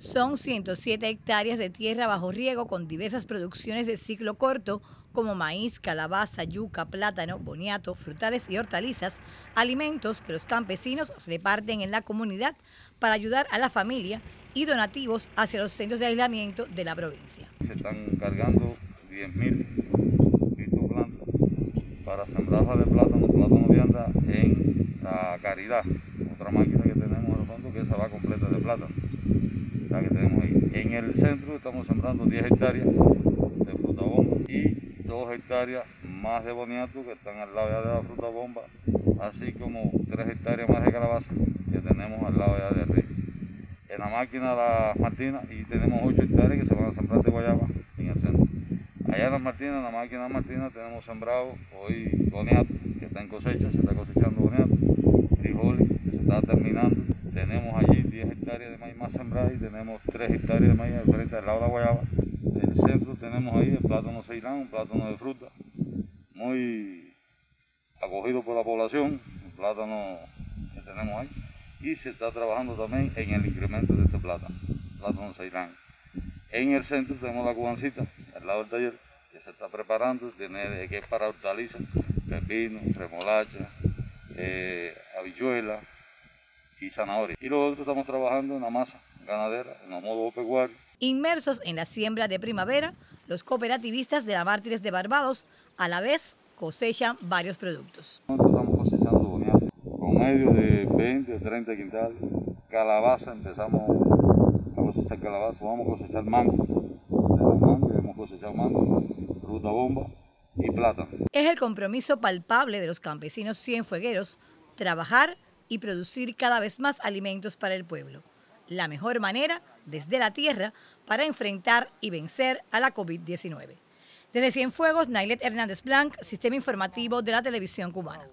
Son 107 hectáreas de tierra bajo riego con diversas producciones de ciclo corto como maíz, calabaza, yuca, plátano, boniato, frutales y hortalizas, alimentos que los campesinos reparten en la comunidad para ayudar a la familia y donativos hacia los centros de aislamiento de la provincia. Se están cargando 10.000 plantas para sembrar de plátano, plátano de anda en la Caridad, otra máquina que tenemos en el fondo que esa va completa de plátano En el centro estamos sembrando 10 hectáreas de fruta bomba y 2 hectáreas más de boniato que están al lado ya de la fruta bomba, así como 3 hectáreas más de calabaza que tenemos al lado ya de arriba. En la máquina La Martina y tenemos 8 hectáreas que se van a sembrar de guayaba en el centro. Allá en la Martina, en la máquina Martina, tenemos sembrado hoy boniato, que está en cosecha, se está cosechando boniato, frijoles, que se está terminando. Tenemos allí 10 hectáreas de maíz más sembradas y tenemos 3 hectáreas de maíz al frente del lado de la guayaba. En el centro tenemos ahí el plátano ceilán, un plátano de fruta, muy acogido por la población, el plátano que tenemos ahí. Y se está trabajando también en el incremento de este plátano, plátano ceilán. En el centro tenemos la cubancita, al lado del taller, que se está preparando, tiene, que es para hortalizas, pepino, remolacha, eh, y zanahoria. Y lo otro estamos trabajando en la masa ganadera, en los modos pecuarios. Inmersos en la siembra de primavera, los cooperativistas de la Mártires de Barbados a la vez cosechan varios productos. Nosotros estamos cosechando boniato, con medio de 20 o 30 quintales. Calabaza, empezamos a cosechar calabaza, vamos a cosechar mango. Mango, hemos cosechado mango, fruta bomba y plátano. Es el compromiso palpable de los campesinos cienfuegueros trabajar y producir cada vez más alimentos para el pueblo. La mejor manera, desde la tierra, para enfrentar y vencer a la COVID-19. Desde Cienfuegos, Nailet Hernández Blanc, Sistema Informativo de la Televisión Cubana.